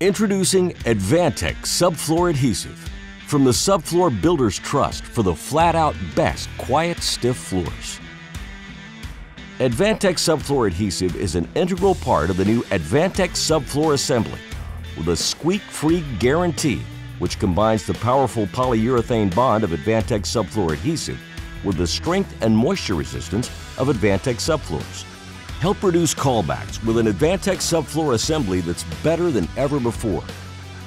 Introducing Advantech Subfloor Adhesive from the Subfloor Builders Trust for the flat-out best quiet, stiff floors. Advantech Subfloor Adhesive is an integral part of the new Advantech Subfloor Assembly with a squeak-free guarantee which combines the powerful polyurethane bond of Advantech Subfloor Adhesive with the strength and moisture resistance of Advantech Subfloors. Help reduce callbacks with an Advantech subfloor assembly that's better than ever before.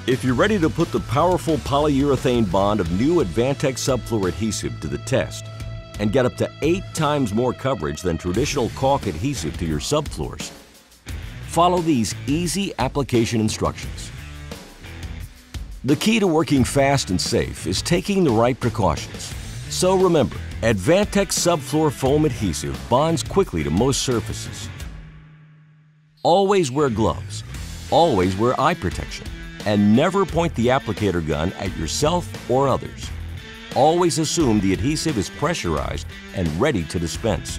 If you're ready to put the powerful polyurethane bond of new Advantech subfloor adhesive to the test and get up to eight times more coverage than traditional caulk adhesive to your subfloors, follow these easy application instructions. The key to working fast and safe is taking the right precautions. So remember, Advantech subfloor foam adhesive bonds quickly to most surfaces. Always wear gloves, always wear eye protection, and never point the applicator gun at yourself or others. Always assume the adhesive is pressurized and ready to dispense.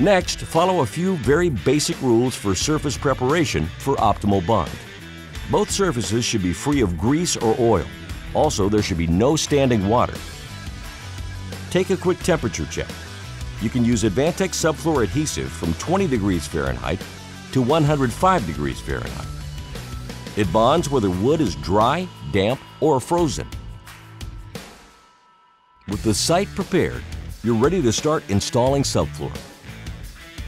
Next, follow a few very basic rules for surface preparation for optimal bond. Both surfaces should be free of grease or oil. Also, there should be no standing water. Take a quick temperature check. You can use Advantech subfloor adhesive from 20 degrees Fahrenheit to 105 degrees Fahrenheit. It bonds whether wood is dry, damp, or frozen. With the site prepared, you're ready to start installing subfloor.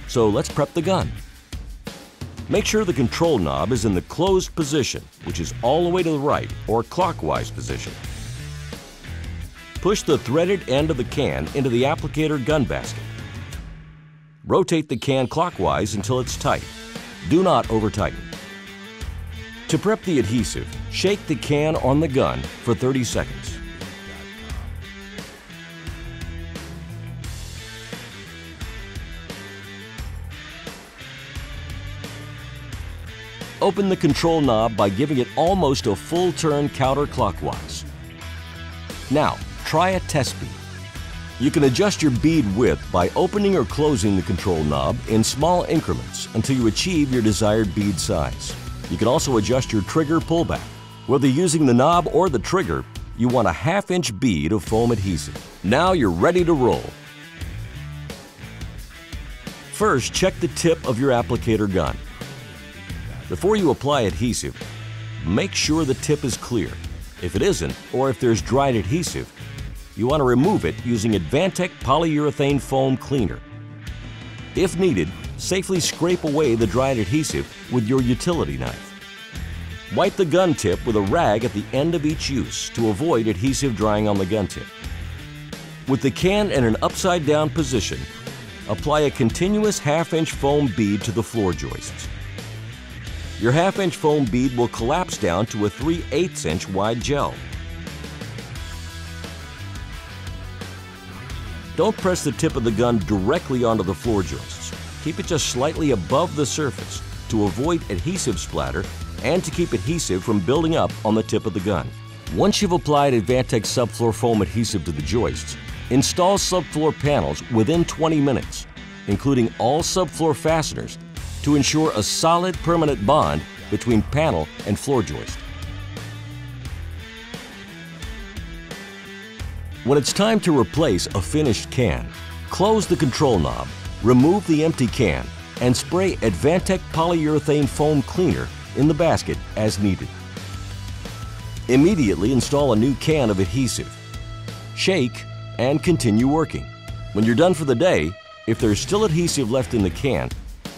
So let's prep the gun. Make sure the control knob is in the closed position, which is all the way to the right or clockwise position. Push the threaded end of the can into the applicator gun basket. Rotate the can clockwise until it's tight. Do not over-tighten. To prep the adhesive, shake the can on the gun for 30 seconds. Open the control knob by giving it almost a full turn counterclockwise. Now, try a test bead. You can adjust your bead width by opening or closing the control knob in small increments until you achieve your desired bead size. You can also adjust your trigger pullback. Whether using the knob or the trigger, you want a half inch bead of foam adhesive. Now you're ready to roll. First, check the tip of your applicator gun. Before you apply adhesive, make sure the tip is clear. If it isn't, or if there's dried adhesive, you want to remove it using Advantech Polyurethane Foam Cleaner. If needed, safely scrape away the dried adhesive with your utility knife. Wipe the gun tip with a rag at the end of each use to avoid adhesive drying on the gun tip. With the can in an upside down position, apply a continuous half-inch foam bead to the floor joists. Your half-inch foam bead will collapse down to a 3 8 inch wide gel. Don't press the tip of the gun directly onto the floor joists. Keep it just slightly above the surface to avoid adhesive splatter and to keep adhesive from building up on the tip of the gun. Once you've applied Advantech subfloor foam adhesive to the joists, install subfloor panels within 20 minutes, including all subfloor fasteners to ensure a solid permanent bond between panel and floor joist. When it's time to replace a finished can, close the control knob, remove the empty can, and spray Advantech Polyurethane Foam Cleaner in the basket as needed. Immediately install a new can of adhesive. Shake and continue working. When you're done for the day, if there's still adhesive left in the can,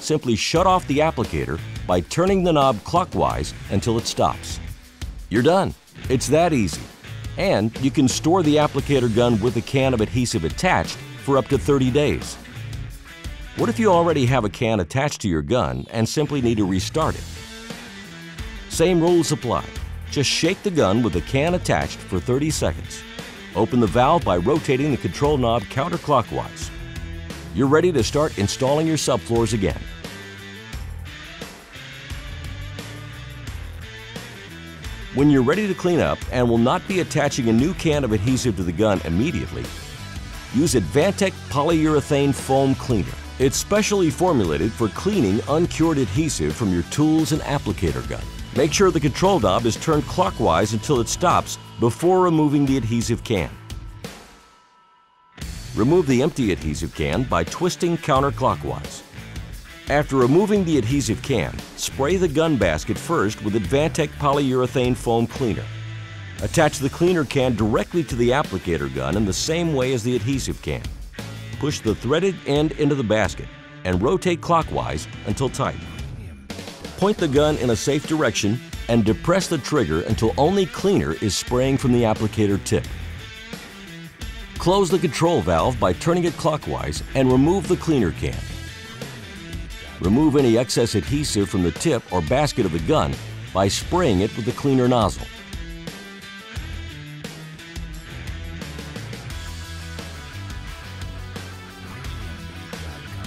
simply shut off the applicator by turning the knob clockwise until it stops. You're done. It's that easy. And you can store the applicator gun with a can of adhesive attached for up to 30 days. What if you already have a can attached to your gun and simply need to restart it? Same rules apply. Just shake the gun with the can attached for 30 seconds. Open the valve by rotating the control knob counterclockwise. You're ready to start installing your subfloors again. When you're ready to clean up and will not be attaching a new can of adhesive to the gun immediately, use Advantech Polyurethane Foam Cleaner. It's specially formulated for cleaning uncured adhesive from your tools and applicator gun. Make sure the control knob is turned clockwise until it stops before removing the adhesive can. Remove the empty adhesive can by twisting counterclockwise. After removing the adhesive can, spray the gun basket first with Advantech polyurethane foam cleaner. Attach the cleaner can directly to the applicator gun in the same way as the adhesive can. Push the threaded end into the basket and rotate clockwise until tight. Point the gun in a safe direction and depress the trigger until only cleaner is spraying from the applicator tip. Close the control valve by turning it clockwise and remove the cleaner can. Remove any excess adhesive from the tip or basket of the gun by spraying it with the cleaner nozzle.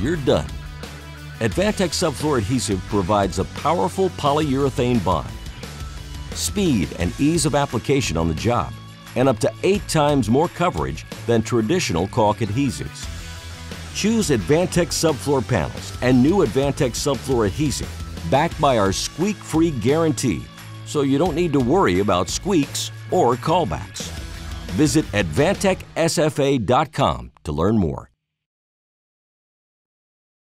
You're done. Advantech Subfloor Adhesive provides a powerful polyurethane bond, speed and ease of application on the job, and up to eight times more coverage than traditional caulk adhesives. Choose Advantech subfloor panels and new Advantech subfloor adhesive backed by our squeak-free guarantee, so you don't need to worry about squeaks or callbacks. Visit AdvantechSFA.com to learn more.